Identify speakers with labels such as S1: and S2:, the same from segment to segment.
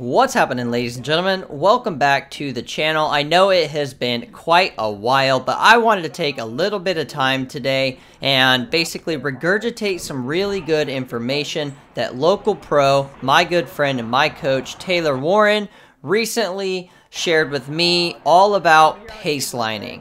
S1: What's happening ladies and gentlemen? Welcome back to the channel. I know it has been quite a while, but I wanted to take a little bit of time today and basically regurgitate some really good information that local pro, my good friend and my coach Taylor Warren recently shared with me all about pace lining.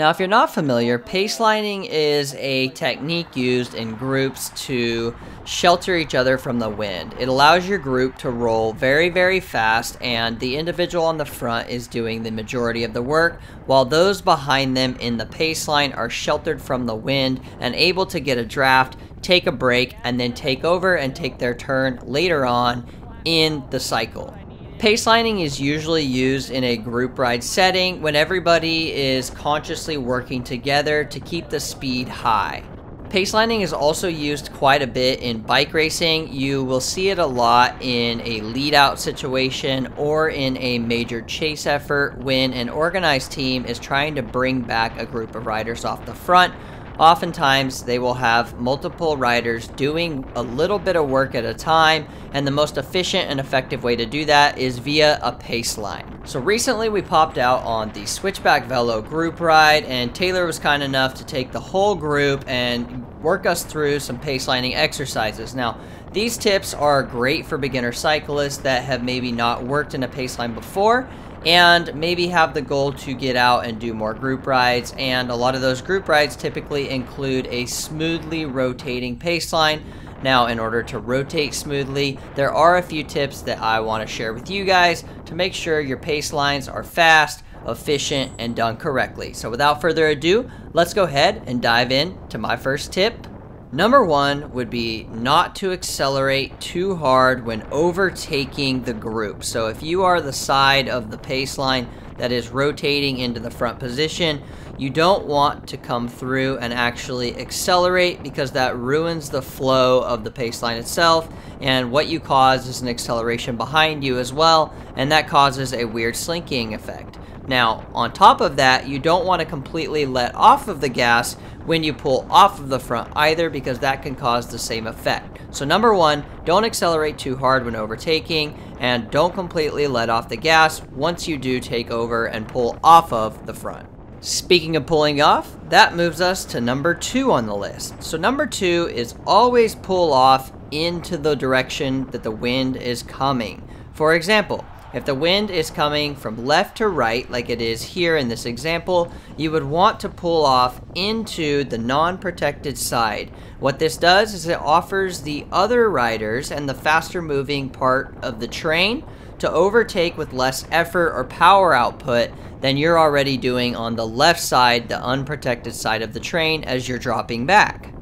S1: Now, if you're not familiar, pacelining is a technique used in groups to shelter each other from the wind. It allows your group to roll very, very fast, and the individual on the front is doing the majority of the work, while those behind them in the pace line are sheltered from the wind and able to get a draft, take a break, and then take over and take their turn later on in the cycle. Pacelining is usually used in a group ride setting when everybody is consciously working together to keep the speed high. Pacelining is also used quite a bit in bike racing. You will see it a lot in a lead out situation or in a major chase effort when an organized team is trying to bring back a group of riders off the front Oftentimes, they will have multiple riders doing a little bit of work at a time, and the most efficient and effective way to do that is via a pace line. So recently we popped out on the Switchback Velo group ride, and Taylor was kind enough to take the whole group and work us through some pace lining exercises. Now, these tips are great for beginner cyclists that have maybe not worked in a pace line before and maybe have the goal to get out and do more group rides. And a lot of those group rides typically include a smoothly rotating pace line. Now, in order to rotate smoothly, there are a few tips that I want to share with you guys to make sure your pace lines are fast, efficient, and done correctly. So without further ado, let's go ahead and dive in to my first tip Number one would be not to accelerate too hard when overtaking the group. So if you are the side of the pace line that is rotating into the front position, you don't want to come through and actually accelerate because that ruins the flow of the pace line itself. And what you cause is an acceleration behind you as well, and that causes a weird slinking effect. Now, on top of that, you don't want to completely let off of the gas when you pull off of the front either because that can cause the same effect. So number one, don't accelerate too hard when overtaking and don't completely let off the gas once you do take over and pull off of the front. Speaking of pulling off, that moves us to number two on the list. So number two is always pull off into the direction that the wind is coming. For example, if the wind is coming from left to right, like it is here in this example, you would want to pull off into the non-protected side. What this does is it offers the other riders and the faster moving part of the train to overtake with less effort or power output than you're already doing on the left side, the unprotected side of the train as you're dropping back.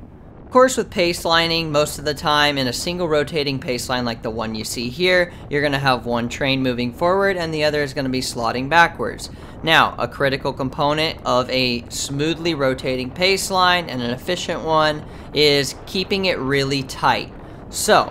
S1: Of course, with pace lining, most of the time in a single rotating pace line like the one you see here, you're going to have one train moving forward and the other is going to be slotting backwards. Now, a critical component of a smoothly rotating pace line and an efficient one is keeping it really tight. So,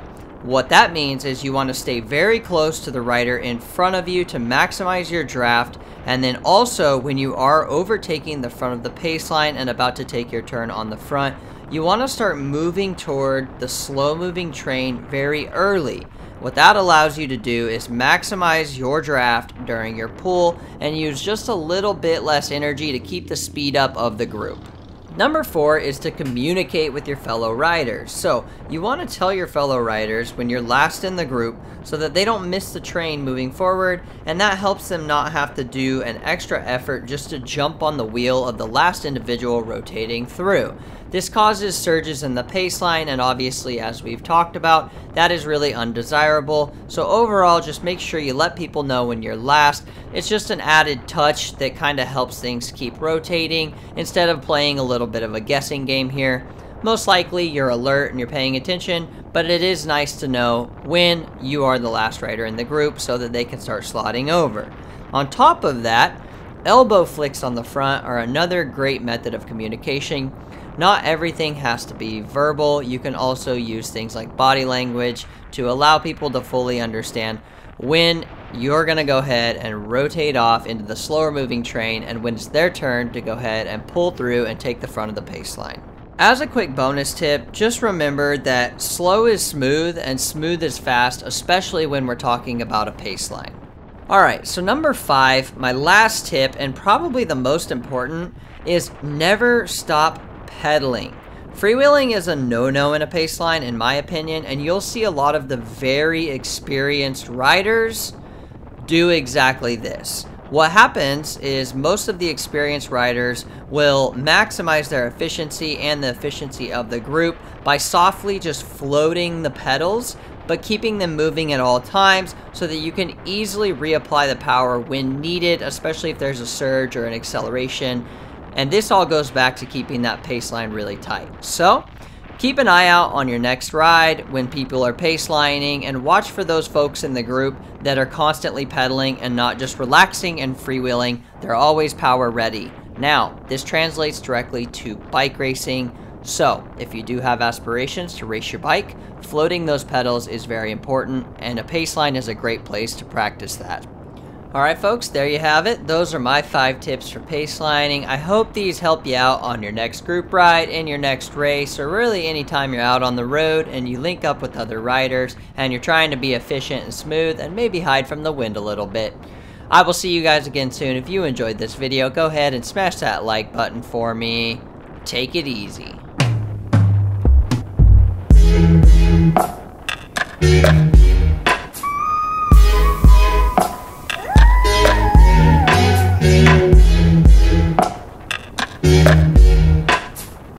S1: what that means is you want to stay very close to the rider in front of you to maximize your draft and then also when you are overtaking the front of the pace line and about to take your turn on the front, you want to start moving toward the slow moving train very early. What that allows you to do is maximize your draft during your pull and use just a little bit less energy to keep the speed up of the group. Number four is to communicate with your fellow riders. So you want to tell your fellow riders when you're last in the group so that they don't miss the train moving forward and that helps them not have to do an extra effort just to jump on the wheel of the last individual rotating through. This causes surges in the pace line and obviously as we've talked about that is really undesirable. So overall just make sure you let people know when you're last. It's just an added touch that kind of helps things keep rotating instead of playing a little bit of a guessing game here. Most likely you're alert and you're paying attention but it is nice to know when you are the last rider in the group so that they can start slotting over. On top of that elbow flicks on the front are another great method of communication not everything has to be verbal. You can also use things like body language to allow people to fully understand when you're going to go ahead and rotate off into the slower moving train and when it's their turn to go ahead and pull through and take the front of the pace line. As a quick bonus tip, just remember that slow is smooth and smooth is fast, especially when we're talking about a pace line. Alright, so number five, my last tip, and probably the most important, is never stop pedaling. Freewheeling is a no-no in a pace line, in my opinion, and you'll see a lot of the very experienced riders do exactly this. What happens is most of the experienced riders will maximize their efficiency and the efficiency of the group by softly just floating the pedals but keeping them moving at all times so that you can easily reapply the power when needed, especially if there's a surge or an acceleration. And this all goes back to keeping that pace line really tight. So, Keep an eye out on your next ride when people are pace lining and watch for those folks in the group that are constantly pedaling and not just relaxing and freewheeling. They're always power ready. Now, this translates directly to bike racing. So, if you do have aspirations to race your bike, floating those pedals is very important and a pace line is a great place to practice that. Alright folks, there you have it. Those are my 5 tips for pace lining. I hope these help you out on your next group ride, in your next race, or really anytime you're out on the road and you link up with other riders and you're trying to be efficient and smooth and maybe hide from the wind a little bit. I will see you guys again soon. If you enjoyed this video, go ahead and smash that like button for me. Take it easy.